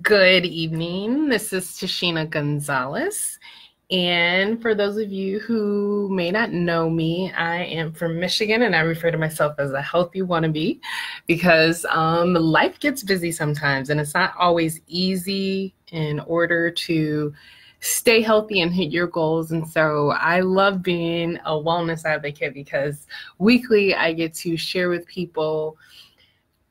Good evening. This is Tashena Gonzalez. And for those of you who may not know me, I am from Michigan and I refer to myself as a healthy wannabe because um, life gets busy sometimes and it's not always easy in order to stay healthy and hit your goals. And so I love being a wellness advocate because weekly I get to share with people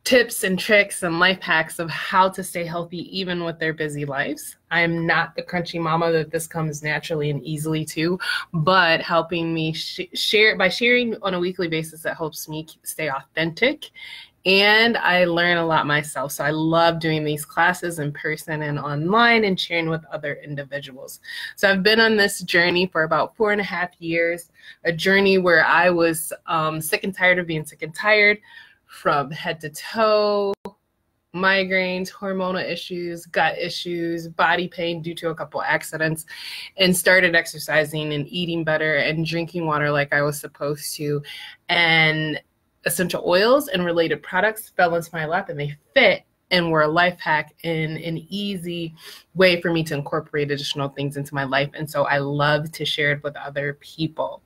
tips and tricks and life hacks of how to stay healthy even with their busy lives. I am not the crunchy mama that this comes naturally and easily to, but helping me sh- share by sharing on a weekly basis that helps me stay authentic and I learn a lot myself. So I love doing these classes in person and online and sharing with other individuals. So I've been on this journey for about four and a half years, a journey where I was um, sick and tired of being sick and tired from head to toe, migraines, hormonal issues, gut issues, body pain due to a couple accidents, and started exercising and eating better and drinking water like I was supposed to. And essential oils and related products fell into my lap and they fit and were a life hack and an easy way for me to incorporate additional things into my life. And so I love to share it with other people.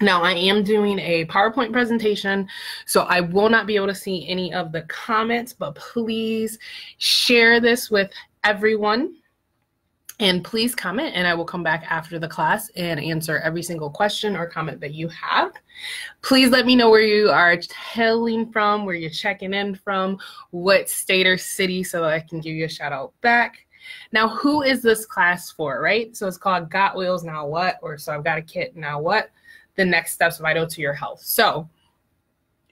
Now, I am doing a PowerPoint presentation, so I will not be able to see any of the comments, but please share this with everyone. And please comment, and I will come back after the class and answer every single question or comment that you have. Please let me know where you are hailing from, where you're checking in from, what state or city, so that I can give you a shout out back. Now, who is this class for, right? So it's called Got Oils Now What, or So I've Got a Kit Now What? The next steps vital to your health. So,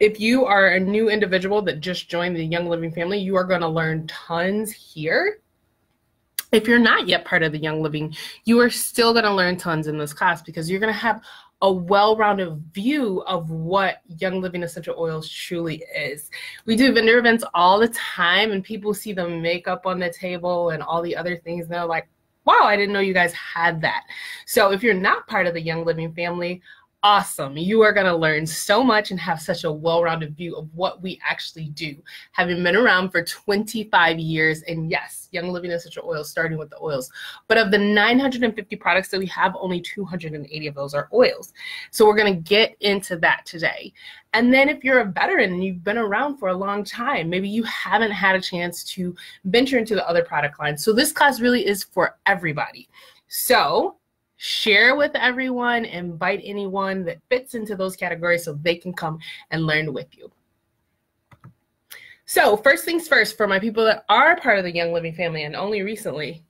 if you are a new individual that just joined the Young Living family, you are going to learn tons here. If you're not yet part of the Young Living, you are still going to learn tons in this class because you're going to have a well-rounded view of what Young Living essential oils truly is. We do vendor events all the time and people see the makeup on the table and all the other things and they're like, "Wow, I didn't know you guys had that." So, if you're not part of the Young Living family, awesome. You are going to learn so much and have such a well rounded view of what we actually do. Having been around for 25 years, and yes, Young Living Essential Oils, starting with the oils. But of the 950 products that we have, only 280 of those are oils. So we're going to get into that today. And then if you're a veteran and you've been around for a long time, maybe you haven't had a chance to venture into the other product lines. So this class really is for everybody. So share with everyone, invite anyone that fits into those categories so they can come and learn with you. So, first things first, for my people that are part of the Young Living family and only recently,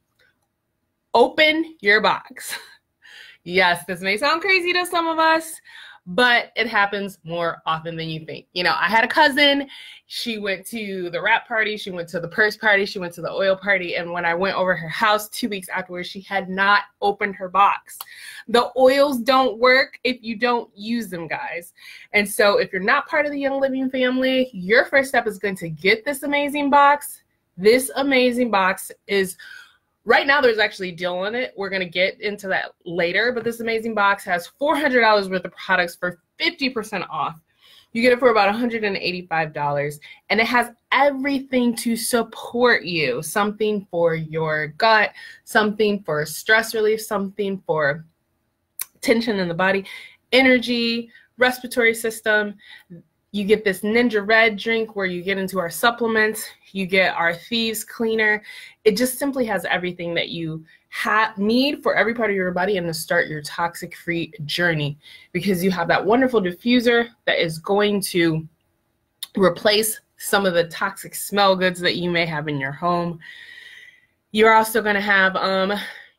open your box. yes, this may sound crazy to some of us, but it happens more often than you think. You know, I had a cousin, she went to the wrap party, she went to the purse party, she went to the oil party, and when I went over her house 2 weeks afterwards, she had not opened her box. The oils don't work if you don't use them, guys. And so if you're not part of the Young Living family, your first step is going to get this amazing box. This amazing box is Right now, there's actually a deal on it. We're going to get into that later, but this amazing box has $400 worth of products for 50% off. You get it for about $185, and it has everything to support you something for your gut, something for stress relief, something for tension in the body, energy, respiratory system. You get this NingXia Red drink where you get into our supplements. You get our Thieves Cleaner. It just simply has everything that you ha- need for every part of your body and to start your toxic free journey because you have that wonderful diffuser that is going to replace some of the toxic smell goods that you may have in your home. You're also going to have um,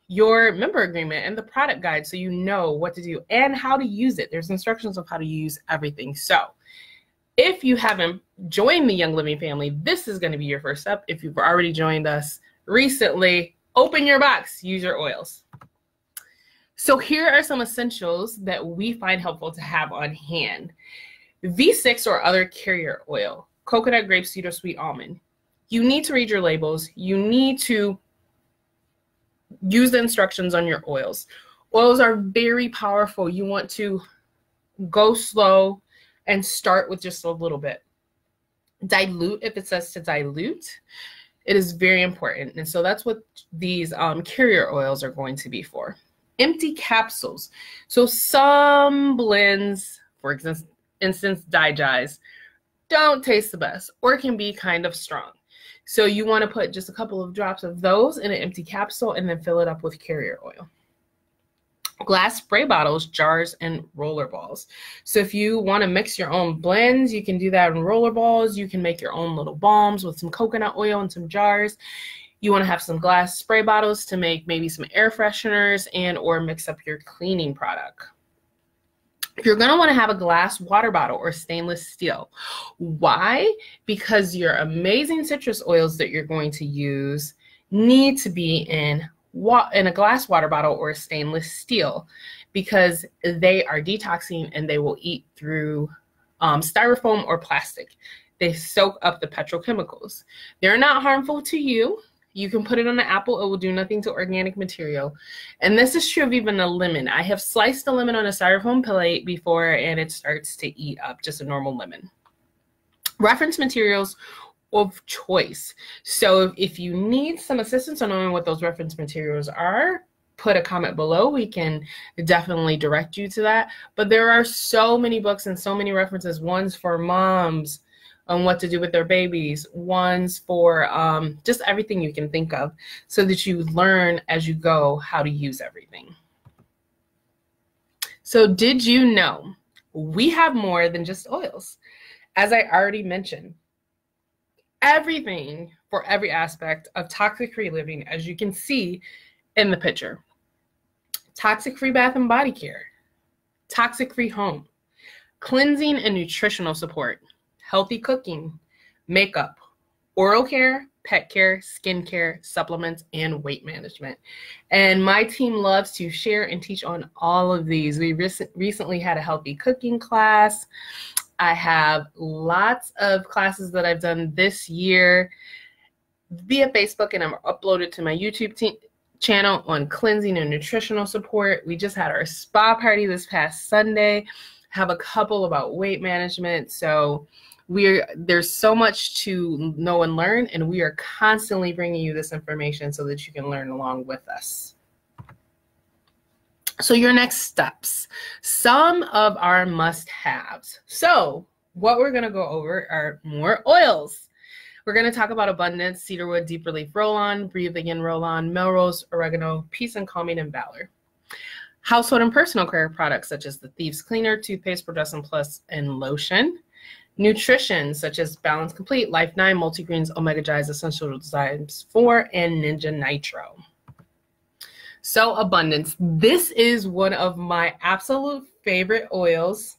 your member agreement and the product guide so you know what to do and how to use it. There's instructions of how to use everything. So, if you haven't joined the Young Living family, this is going to be your first step. If you've already joined us recently, open your box, use your oils. So, here are some essentials that we find helpful to have on hand V6 or other carrier oil, coconut, grapeseed, or sweet almond. You need to read your labels. You need to use the instructions on your oils. Oils are very powerful. You want to go slow, and start with just a little bit. Dilute if it says to dilute. It is very important. And so that's what these um, carrier oils are going to be for. Empty capsules. So some blends, for instance, instance DiGize, don't taste the best or can be kind of strong. So you want to put just a couple of drops of those in an empty capsule and then fill it up with carrier oil. Glass spray bottles, jars, and roller balls. So if you want to mix your own blends, you can do that in roller balls. You can make your own little balms with some coconut oil and some jars. You want to have some glass spray bottles to make maybe some air fresheners and or mix up your cleaning product. If you're going to want to have a glass water bottle or stainless steel. Why? Because your amazing citrus oils that you're going to use need to be in wa- in a glass water bottle or a stainless steel because they are detoxing and they will eat through um, styrofoam or plastic. They soak up the petrochemicals. They're not harmful to you. You can put it on an apple, it will do nothing to organic material. And this is true of even a lemon. I have sliced a lemon on a styrofoam plate before and it starts to eat up just a normal lemon. Reference materials of choice. So if you need some assistance on knowing what those reference materials are, put a comment below. We can definitely direct you to that. But there are so many books and so many references. One's for moms, on what to do with their babies, ones for um, just everything you can think of, so that you learn as you go how to use everything. So, did you know we have more than just oils? As I already mentioned, everything for every aspect of toxic free living, as you can see in the picture toxic free bath and body care, toxic free home, cleansing and nutritional support healthy cooking, makeup, oral care, pet care, skin care, supplements, and weight management. And my team loves to share and teach on all of these. We rec- recently had a healthy cooking class. I have lots of classes that I've done this year via Facebook, and I'm uploaded to my YouTube te- channel on cleansing and nutritional support. We just had our spa party this past Sunday. Have a couple about weight management. So we're there's so much to know and learn and we are constantly bringing you this information so that you can learn along with us so your next steps. Some of our must haves so what we're going to go over are more oils. We're going to talk about abundance cedarwood deep relief roll-on breathe again roll-on melrose oregano peace and calming and valor. Household and personal care products such as the thieves cleaner toothpaste Progessence Plus and lotion. Nutrition, such as Balance Complete, Life 9, Multigreens, Omegagize, Essential Enzymes 4, and NingXia Nitro. So, abundance. This is one of my absolute favorite oils,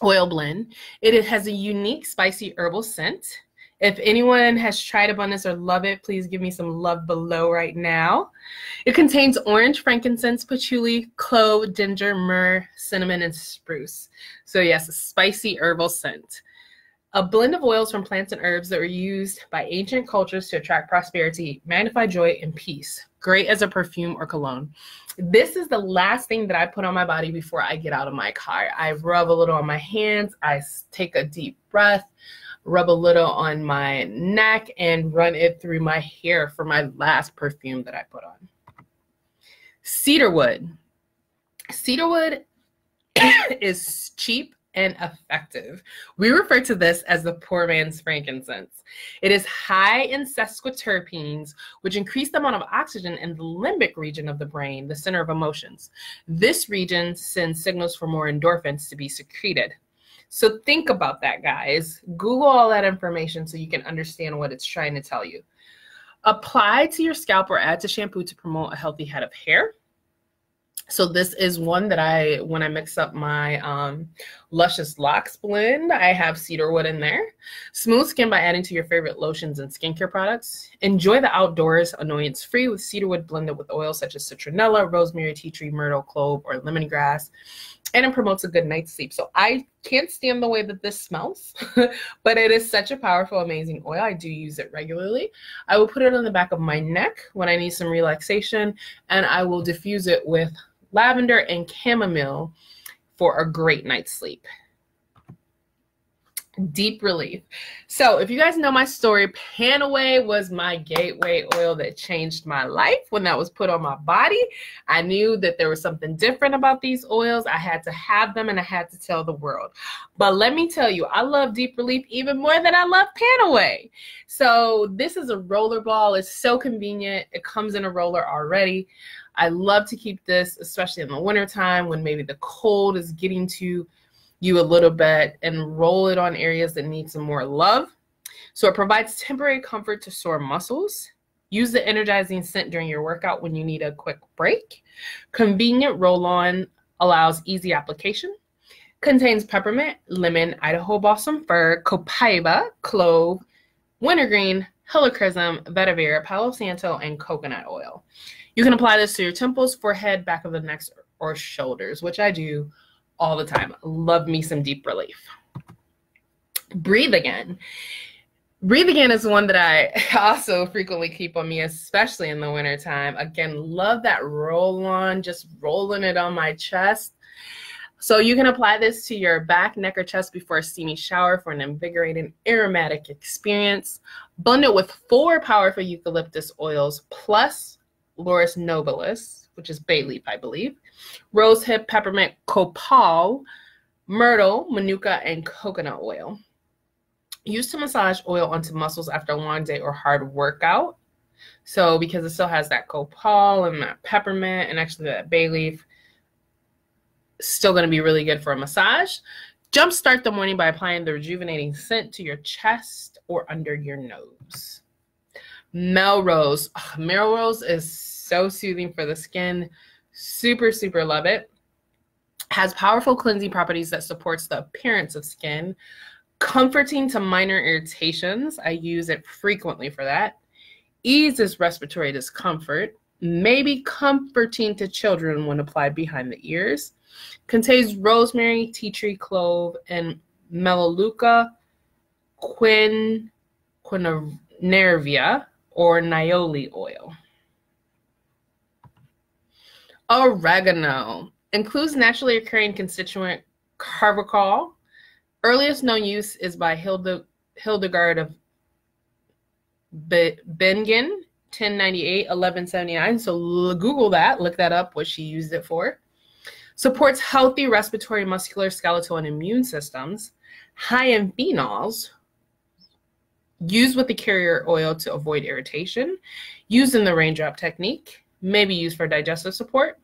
oil blend. It has a unique spicy herbal scent. If anyone has tried Abundance or love it, please give me some love below right now. It contains orange, frankincense, patchouli, clove, ginger, myrrh, cinnamon, and spruce. So yes, a spicy herbal scent. A blend of oils from plants and herbs that were used by ancient cultures to attract prosperity, magnify joy, and peace. Great as a perfume or cologne. This is the last thing that I put on my body before I get out of my car. I rub a little on my hands. I take a deep breath rub a little on my neck and run it through my hair for my last perfume that I put on. Cedarwood. Cedarwood is cheap and effective. We refer to this as the poor man's frankincense. It is high in sesquiterpenes, which increase the amount of oxygen in the limbic region of the brain, the center of emotions. This region sends signals for more endorphins to be secreted. So think about that, guys. Google all that information so you can understand what it's trying to tell you. Apply to your scalp or add to shampoo to promote a healthy head of hair. So this is one that I, when I mix up my um, Luscious Locks blend, I have cedarwood in there. Smooth skin by adding to your favorite lotions and skincare products. Enjoy the outdoors annoyance free with cedarwood blended with oils such as citronella, rosemary, tea tree, myrtle, clove, or lemongrass and it promotes a good night's sleep. So I can't stand the way that this smells, but it is such a powerful, amazing oil. I do use it regularly. I will put it on the back of my neck when I need some relaxation, and I will diffuse it with lavender and chamomile for a great night's sleep. Deep Relief. So, if you guys know my story, Panaway was my gateway oil that changed my life when that was put on my body. I knew that there was something different about these oils. I had to have them and I had to tell the world. But let me tell you, I love Deep Relief even more than I love Panaway. So, this is a roller ball. It's so convenient. It comes in a roller already. I love to keep this, especially in the wintertime when maybe the cold is getting to you a little bit and roll it on areas that need some more love. So it provides temporary comfort to sore muscles. Use the energizing scent during your workout when you need a quick break. Convenient roll on allows easy application. Contains peppermint, lemon, Idaho balsam fir, copaiba, clove, wintergreen, helichrysum, vetiver, palo santo, and coconut oil. You can apply this to your temples, forehead, back of the neck, or shoulders, which I do all the time. Love me some deep relief. Breathe again. Breathe again is one that I also frequently keep on me, especially in the wintertime. Again, love that roll on, just rolling it on my chest. So you can apply this to your back, neck, or chest before a steamy shower for an invigorating aromatic experience. It with four powerful eucalyptus oils plus Laurus nobilis, which is bay leaf, I believe, rosehip, peppermint, copal, myrtle, manuka, and coconut oil. Use to massage oil onto muscles after a long day or hard workout. So because it still has that copal and that peppermint and actually that bay leaf, still going to be really good for a massage. Jumpstart the morning by applying the rejuvenating scent to your chest or under your nose. Melrose. Oh, Melrose is so soothing for the skin. Super, super love it. Has powerful cleansing properties that supports the appearance of skin. Comforting to minor irritations. I use it frequently for that. Eases respiratory discomfort. Maybe comforting to children when applied behind the ears. Contains rosemary, tea tree clove, and melaleuca quin, quinquenervia or niaouli oil. Oregano includes naturally occurring constituent carvacrol. Earliest known use is by Hilde, Hildegard of Bingen, 1098, 1179. So Google that, look that up, what she used it for. Supports healthy respiratory, muscular, skeletal, and immune systems. High in phenols. Used with the carrier oil to avoid irritation. Used in the raindrop technique. Maybe used for digestive support.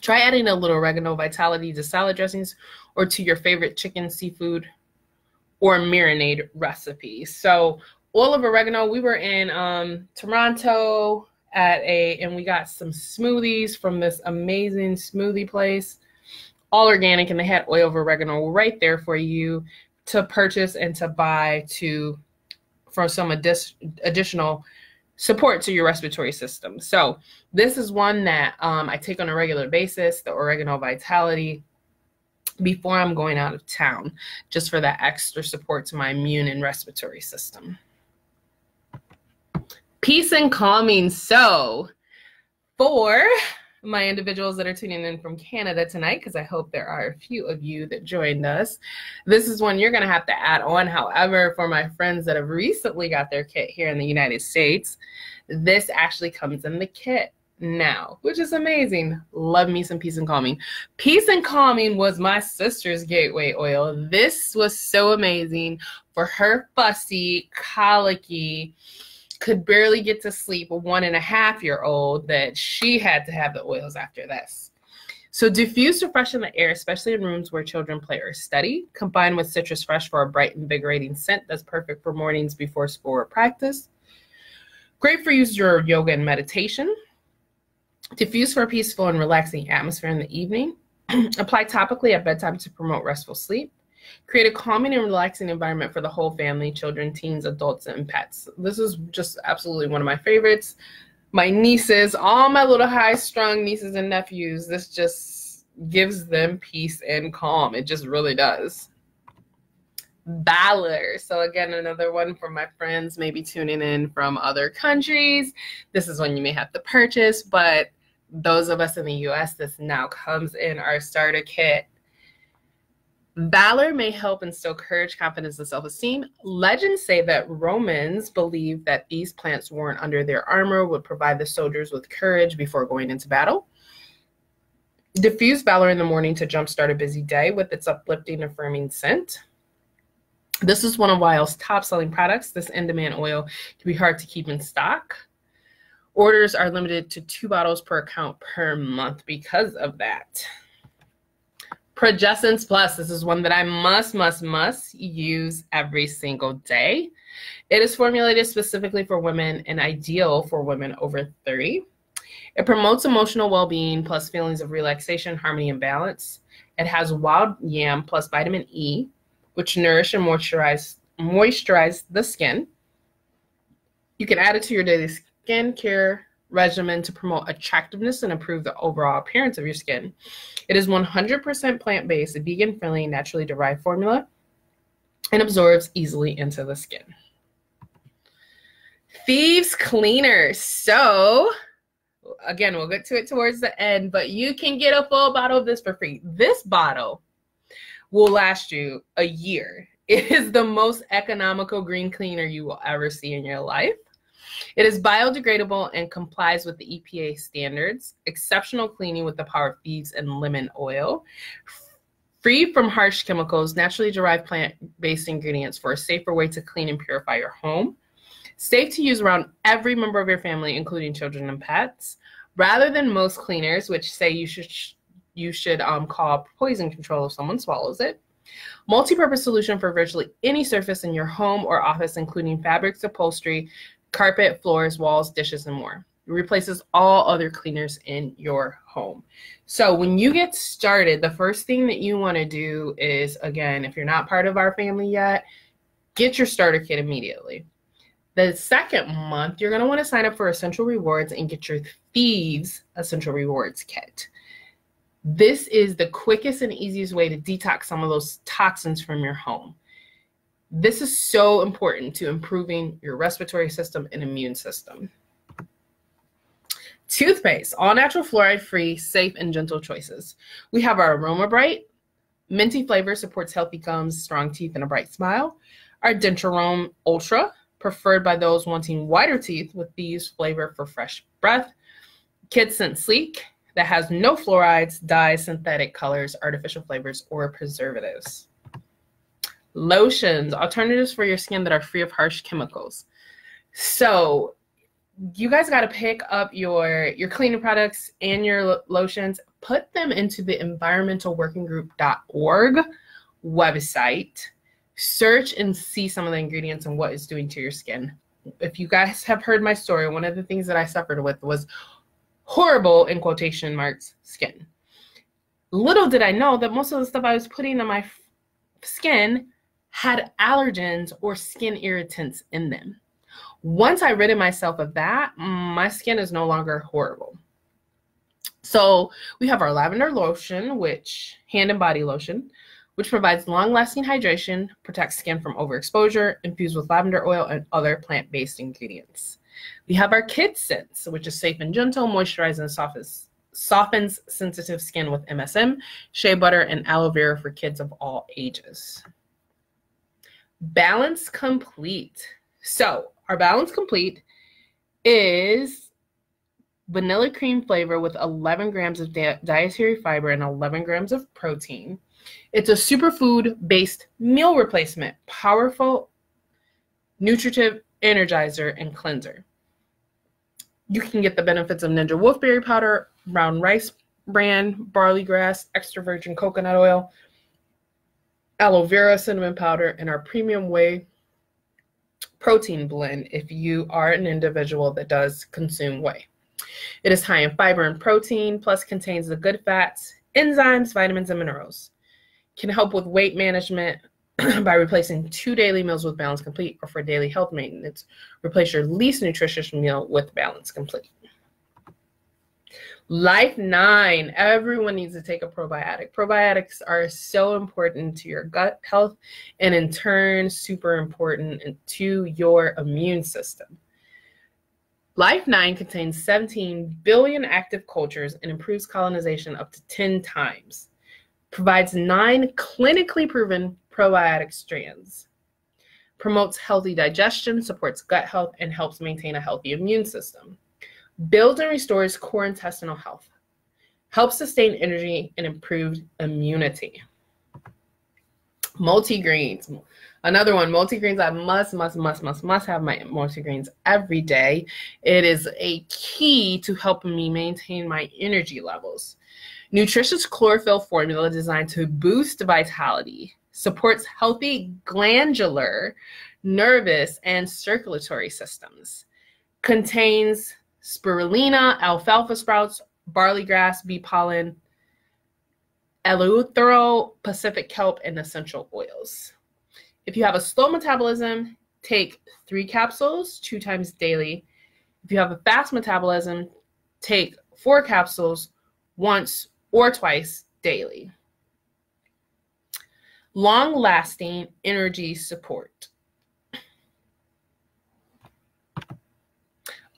Try adding a little oregano vitality to salad dressings or to your favorite chicken, seafood, or marinade recipes. So oil of oregano, we were in um, Toronto at a, and we got some smoothies from this amazing smoothie place, all organic, and they had oil of oregano right there for you to purchase and to buy to for some additional support to your respiratory system. So this is one that um, I take on a regular basis, the Oregano Vitality, before I'm going out of town, just for that extra support to my immune and respiratory system. Peace and calming. So for my individuals that are tuning in from Canada tonight, because I hope there are a few of you that joined us. This is one you're going to have to add on. However, for my friends that have recently got their kit here in the United States, this actually comes in the kit now, which is amazing. Love me some Peace and Calming. Peace and Calming was my sister's gateway oil. This was so amazing for her fussy, colicky, could barely get to sleep, a one and a half year old, that she had to have the oils after this. So diffuse to freshen the air, especially in rooms where children play or study. Combined with Citrus Fresh for a bright, invigorating scent that's perfect for mornings before school or practice. Great for use during yoga and meditation. Diffuse for a peaceful and relaxing atmosphere in the evening. Apply topically at bedtime to promote restful sleep. Create a calming and relaxing environment for the whole family, children, teens, adults, and pets. This is just absolutely one of my favorites. My nieces, all my little high strung nieces and nephews, this just gives them peace and calm. It just really does. Valor. So, again, another one for my friends maybe tuning in from other countries. This is one you may have to purchase, but those of us in the US, this now comes in our starter kit Valor may help instill courage, confidence, and self esteem. Legends say that Romans believed that these plants worn under their armor would provide the soldiers with courage before going into battle. Diffuse valor in the morning to jumpstart a busy day with its uplifting, affirming scent. This is one of Wild's top selling products. This in demand oil can be hard to keep in stock. Orders are limited to two bottles per account per month because of that. Progessence Plus. This is one that I must, must, must use every single day. It is formulated specifically for women and ideal for women over 30. It promotes emotional well being plus feelings of relaxation, harmony, and balance. It has wild yam plus vitamin E, which nourish and moisturize, moisturize the skin. You can add it to your daily skin care regimen to promote attractiveness and improve the overall appearance of your skin. It is 100% plant based, vegan friendly, naturally derived formula, and absorbs easily into the skin. Thieves Cleaner. So, again, we'll get to it towards the end, but you can get a full bottle of this for free. This bottle will last you a year. It is the most economical green cleaner you will ever see in your life. It is biodegradable and complies with the EPA standards, exceptional cleaning with the power of thieves and lemon oil, free from harsh chemicals, naturally derived plant based ingredients for a safer way to clean and purify your home, safe to use around every member of your family, including children and pets, rather than most cleaners, which say you should. You should um, call poison control if someone swallows it. Multi-purpose solution for virtually any surface in your home or office, including fabrics, upholstery, carpet, floors, walls, dishes, and more. It replaces all other cleaners in your home. So when you get started, the first thing that you want to do is, again, if you're not part of our family yet, get your starter kit immediately. The second month, you're going to want to sign up for Essential Rewards and get your Thieves Essential Rewards kit. This is the quickest and easiest way to detox some of those toxins from your home. This is so important to improving your respiratory system and immune system. Toothpaste, all natural fluoride free, safe, and gentle choices. We have our Aroma Bright. Minty flavor supports healthy gums, strong teeth, and a bright smile. Our Dentarome Ultra, preferred by those wanting whiter teeth with these flavor for fresh breath. Kids Scent Slique, that has no fluorides, dyes, synthetic colors, artificial flavors, or preservatives. Lotions, alternatives for your skin that are free of harsh chemicals. So you guys got to pick up your your cleaning products and your lotions, put them into the environmentalworkinggroup.org website. Search and see some of the ingredients and what it's doing to your skin. If you guys have heard my story, one of the things that I suffered with was horrible in quotation marks skin. Little did I know that most of the stuff I was putting on my skin had allergens or skin irritants in them. Once I ridded myself of that, my skin is no longer horrible. So we have our lavender lotion, which hand and body lotion, which provides long-lasting hydration, protects skin from overexposure, infused with lavender oil and other plant-based ingredients. We have our Kids Sense, which is safe and gentle, moisturizes and softens, softens sensitive skin with MSM, shea butter, and aloe vera for kids of all ages. Balance Complete. So, our Balance Complete is vanilla cream flavor with 11 grams of di- dietary fiber and 11 grams of protein. It's a superfood based meal replacement, powerful, nutritive energizer, and cleanser. You can get the benefits of Ningxia Wolfberry powder, brown rice bran, barley grass, extra virgin coconut oil, aloe vera cinnamon powder, and our premium whey protein blend if you are an individual that does consume whey. It is high in fiber and protein, plus contains the good fats, enzymes, vitamins, and minerals. Can help with weight management by replacing two daily meals with Balance Complete, or for daily health maintenance, replace your least nutritious meal with Balance Complete. Life nine, everyone needs to take a probiotic. Probiotics are so important to your gut health and, in turn, super important to your immune system. Life 9 contains 17 billion active cultures and improves colonization up to 10 times. provides nine clinically proven probiotic strands, promotes healthy digestion, supports gut health, and helps maintain a healthy immune system, builds and restores core intestinal health, helps sustain energy and improved immunity. Multigreens. Another one, multigreens. I must, must, must, must, must have my multigreens every day. It is a key to helping me maintain my energy levels. Nutritious chlorophyll formula designed to boost vitality, supports healthy glandular, nervous, and circulatory systems. Contains spirulina, alfalfa sprouts, barley grass, bee pollen, eleuthero, Pacific kelp, and essential oils. If you have a slow metabolism, take three capsules two times daily. If you have a fast metabolism, take four capsules once or twice daily. Long lasting energy support.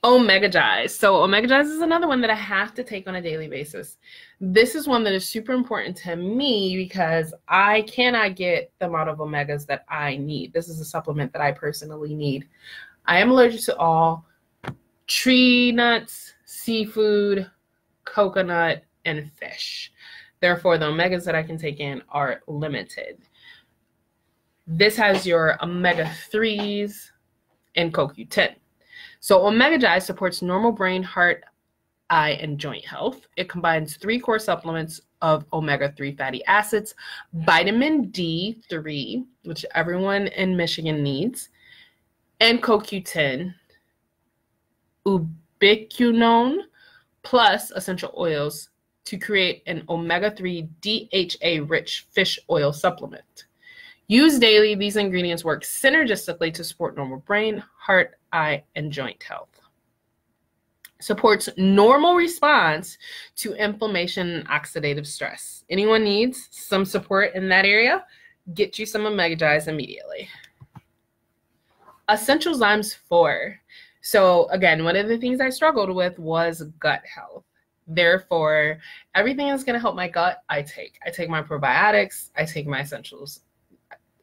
Omegagize. So Omegagize is another one that I have to take on a daily basis. This is one that is super important to me because I cannot get the amount of omegas that I need. This is a supplement that I personally need. I am allergic to all tree nuts, seafood, coconut, and fish. Therefore, the omegas that I can take in are limited. This has your omega 3s and CoQ10. So Omegagize supports normal brain, heart, eye, and joint health. It combines three core supplements of omega-3 fatty acids, vitamin D3, which everyone in Michigan needs, and CoQ10, ubiquinone, plus essential oils to create an omega-3 DHA-rich fish oil supplement. Used daily, these ingredients work synergistically to support normal brain, heart, eye, and joint health. Supports normal response to inflammation and oxidative stress. Anyone needs some support in that area? Get you some Omegagize immediately. Essential Zymes 4. So, again, one of the things I struggled with was gut health. Therefore, everything that's going to help my gut, I take. I take my probiotics, I take my essentials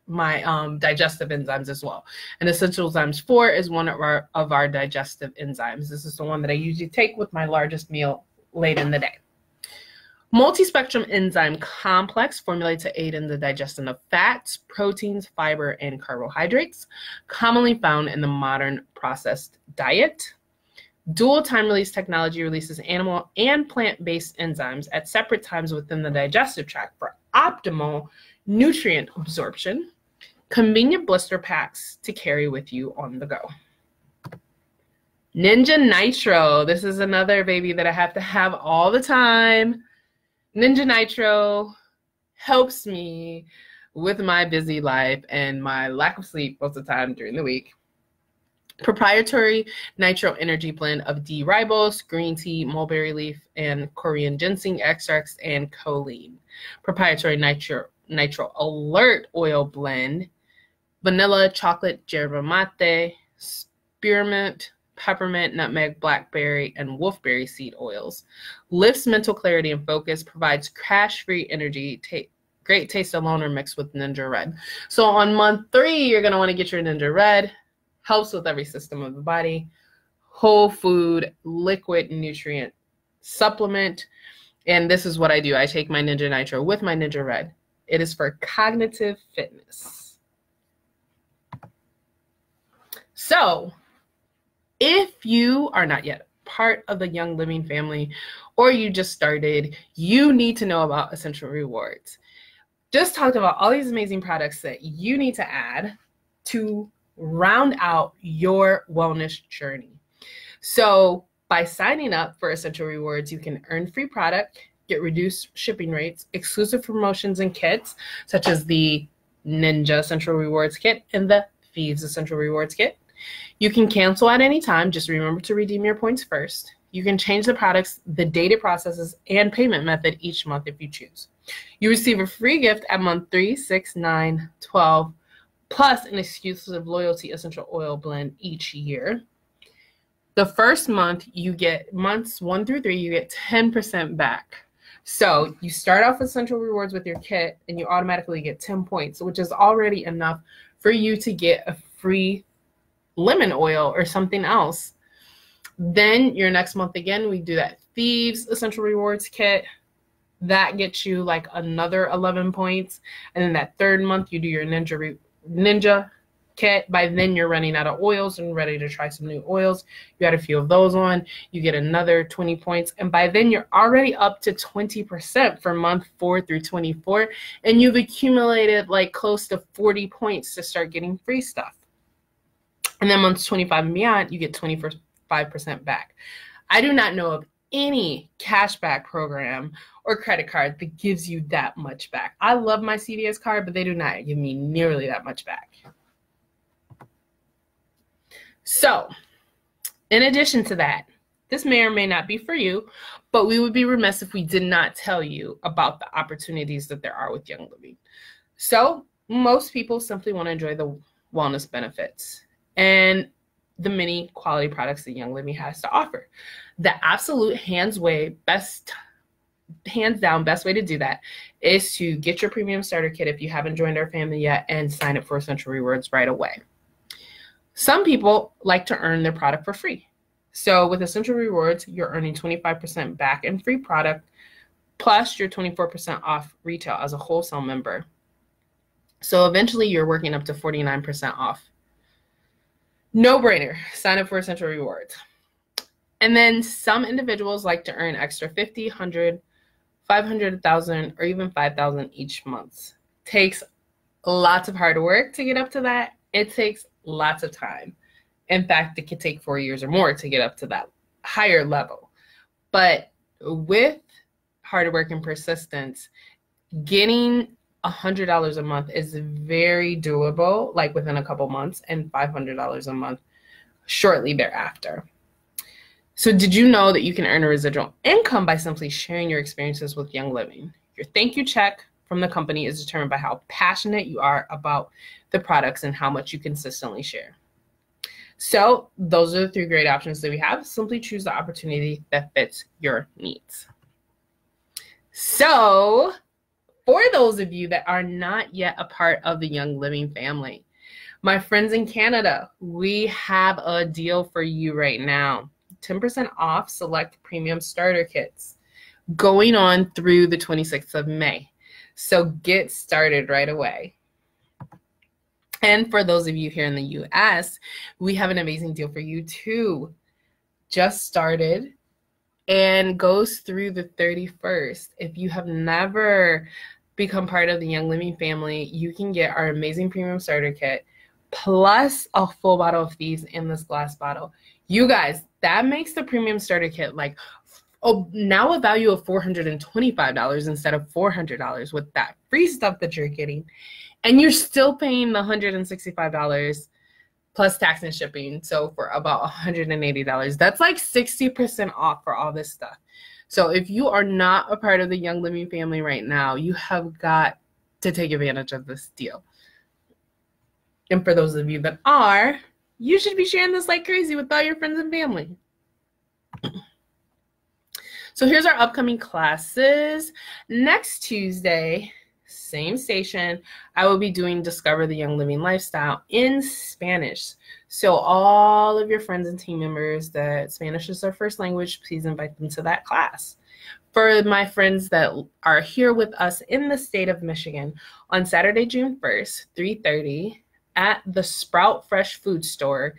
my um, digestive enzymes as well. And Essential enzymes 4 is one of our, of our digestive enzymes. This is the one that I usually take with my largest meal late in the day. Multispectrum enzyme complex formulated to aid in the digestion of fats, proteins, fiber, and carbohydrates, commonly found in the modern processed diet. Dual time release technology releases animal and plant based enzymes at separate times within the digestive tract for optimal nutrient absorption convenient blister packs to carry with you on the go. NingXia Nitro. This is another baby that I have to have all the time. NingXia Nitro helps me with my busy life and my lack of sleep most of the time during the week. Proprietary nitro energy blend of D ribose, green tea, mulberry leaf, and Korean ginseng extracts, and choline. Proprietary nitro, nitro alert oil blend vanilla, chocolate, yerba mate, spearmint, peppermint, nutmeg, blackberry, and wolfberry seed oils. Lifts mental clarity and focus, provides crash free energy. Ta- great taste alone or mixed with NingXia Red. So on month three, you're going to want to get your NingXia Red. Helps with every system of the body. Whole food, liquid nutrient supplement. And this is what I do I take my NingXia Nitro with my NingXia Red. It is for cognitive fitness. So, if you are not yet part of the Young Living family or you just started, you need to know about Essential Rewards. Just talked about all these amazing products that you need to add to round out your wellness journey. So, by signing up for Essential Rewards, you can earn free product, get reduced shipping rates, exclusive promotions and kits, such as the NingXia Essential Rewards Kit and the Thieves Essential Rewards Kit. You can cancel at any time. Just remember to redeem your points first. You can change the products, the data processes, and payment method each month if you choose. You receive a free gift at month 3, 6, 9, 12, plus an exclusive loyalty essential oil blend each year. The first month, you get months 1 through 3, you get 10% back. So you start off with Central Rewards with your kit and you automatically get 10 points, which is already enough for you to get a free lemon oil or something else. Then your next month again, we do that Thieves Essential Rewards kit. That gets you like another 11 points. And then that third month, you do your NingXia NingXia kit. By then, you're running out of oils and ready to try some new oils. You add a few of those on, you get another 20 points. And by then, you're already up to 20% for month four through 24. And you've accumulated like close to 40 points to start getting free stuff. And then months 25 and beyond, you get 25% back. I do not know of any cashback program or credit card that gives you that much back. I love my CVS card, but they do not give me nearly that much back. So, in addition to that, this may or may not be for you, but we would be remiss if we did not tell you about the opportunities that there are with Young Living. So, most people simply want to enjoy the wellness benefits and the many quality products that Young Living has to offer. The absolute hands way best hands down best way to do that is to get your premium starter kit if you haven't joined our family yet and sign up for essential rewards right away. Some people like to earn their product for free. So with Essential Rewards, you're earning 25% back in free product, plus your 24% off retail as a wholesale member. So eventually you're working up to 49% off. No brainer, sign up for Essential Rewards. And then some individuals like to earn extra 50, 100, 500,000, or even 5,000 each month. Takes lots of hard work to get up to that. It takes lots of time. In fact, it could take four years or more to get up to that higher level. But with hard work and persistence, getting $100 a month is very doable, like within a couple months, and $500 a month shortly thereafter. So, did you know that you can earn a residual income by simply sharing your experiences with Young Living? Your thank you check from the company is determined by how passionate you are about the products and how much you consistently share. So, those are the three great options that we have. Simply choose the opportunity that fits your needs. So, for those of you that are not yet a part of the Young Living family, my friends in Canada, we have a deal for you right now 10% off select premium starter kits going on through the 26th of May. So get started right away. And for those of you here in the US, we have an amazing deal for you too. Just started and goes through the 31st. If you have never become part of the Young Living family, you can get our amazing premium starter kit plus a full bottle of these in this glass bottle. You guys, that makes the premium starter kit like oh, now a value of $425 instead of $400 with that free stuff that you're getting. And you're still paying the $165 plus tax and shipping. So for about $180, that's like 60% off for all this stuff. So if you are not a part of the Young Living family right now, you have got to take advantage of this deal. And for those of you that are, you should be sharing this like crazy with all your friends and family. So here's our upcoming classes. Next Tuesday, same station, I will be doing Discover the Young Living Lifestyle in Spanish. So all of your friends and team members that Spanish is their first language, please invite them to that class. For my friends that are here with us in the state of Michigan, on Saturday, June 1st, 3:30 at the Sprout Fresh Food Store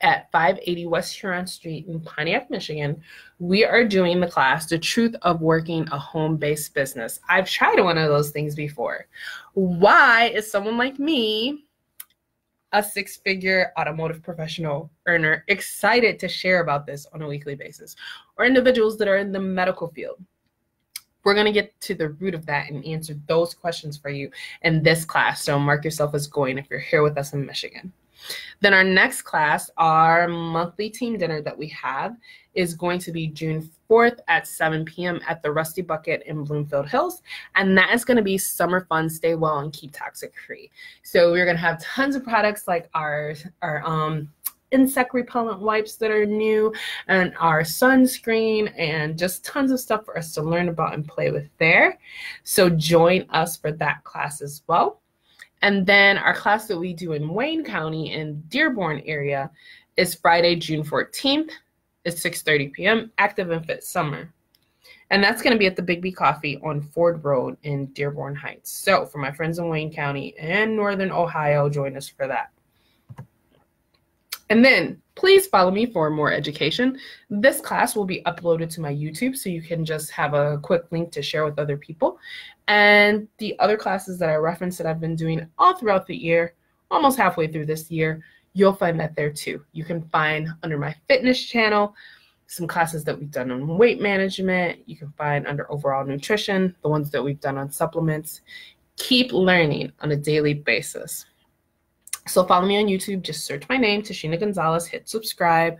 at 580 West Huron Street in Pontiac, Michigan, we are doing the class, The Truth of Working a Home Based Business. I've tried one of those things before. Why is someone like me, a six figure automotive professional earner, excited to share about this on a weekly basis? Or individuals that are in the medical field? We're going to get to the root of that and answer those questions for you in this class. So mark yourself as going if you're here with us in Michigan. Then our next class, our monthly team dinner that we have, is going to be June 4th at 7 p.m. at the Rusty Bucket in Bloomfield Hills. And that is going to be summer fun, stay well, and keep toxic free. So we're going to have tons of products like our, our um, insect repellent wipes that are new, and our sunscreen, and just tons of stuff for us to learn about and play with there. So join us for that class as well. And then our class that we do in Wayne County in Dearborn area is Friday, June 14th. It's 6:30 p.m. Active and Fit Summer. And that's going to be at the Bigby Coffee on Ford Road in Dearborn Heights. So, for my friends in Wayne County and Northern Ohio, join us for that. And then please follow me for more education. This class will be uploaded to my YouTube, so you can just have a quick link to share with other people. And the other classes that I referenced that I've been doing all throughout the year, almost halfway through this year, you'll find that there too. You can find under my fitness channel some classes that we've done on weight management. You can find under overall nutrition, the ones that we've done on supplements. Keep learning on a daily basis. So follow me on YouTube. Just search my name, Tashena Gonzalez, hit subscribe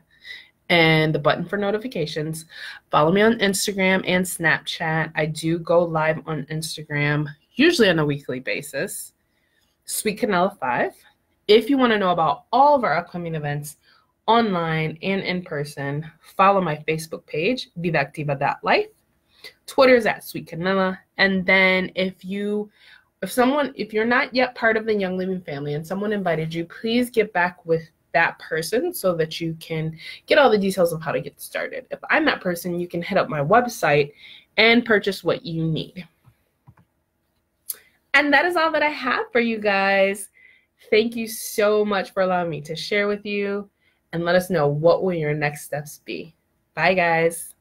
and the button for notifications. Follow me on Instagram and Snapchat. I do go live on Instagram, usually on a weekly basis. Sweet Canela 5. If you want to know about all of our upcoming events, online and in person, follow my Facebook page, vivaactiva.life. Twitter is at Sweet Canela. And then if you if someone if you're not yet part of the Young Living family and someone invited you, please get back with that person so that you can get all the details of how to get started. If I'm that person, you can hit up my website and purchase what you need. And that is all that I have for you guys. Thank you so much for allowing me to share with you and let us know what will your next steps be. Bye guys.